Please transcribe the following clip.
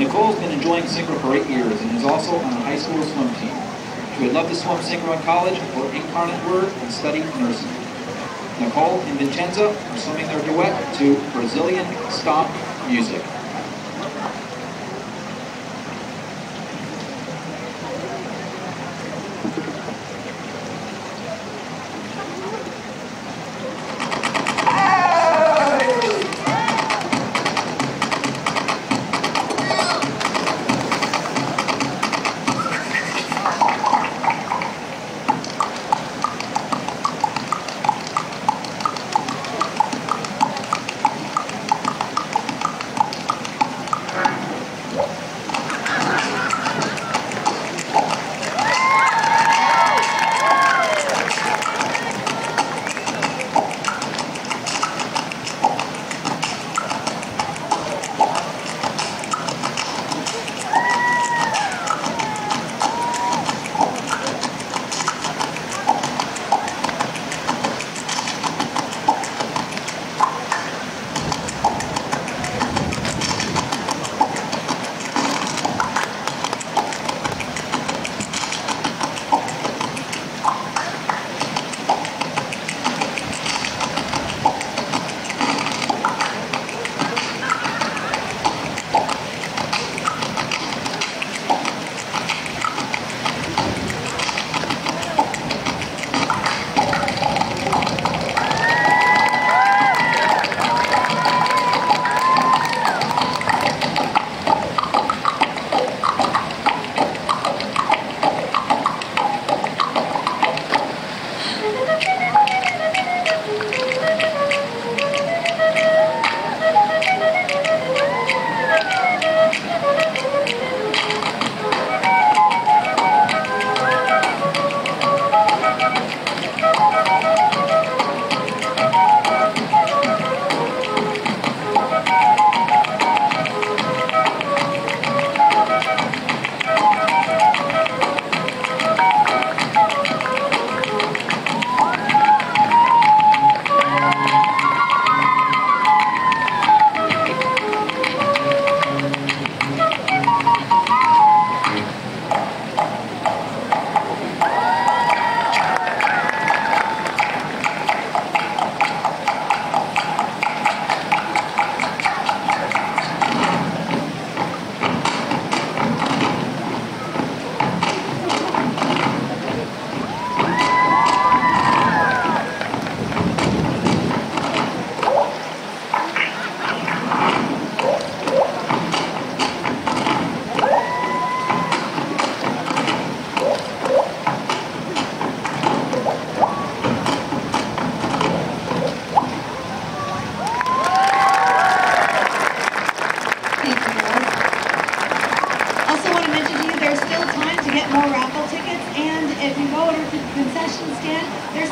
Nicole's been enjoying synchro for eight years and is also on the high school swim team. She would love to swim synchro in college or Incarnate Word and study nursing. Nicole and Vincenza are swimming their duet to Brazilian stomp music. Thank more raffle tickets, and if you go over to the concession stand, there's